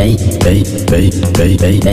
Бит, бит, бит, бит, бит,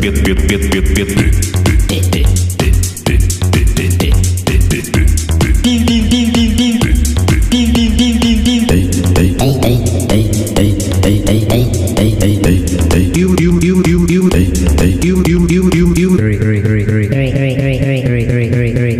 бит, бит, бит, бит, бит.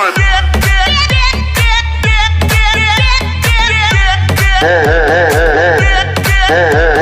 one. Oh,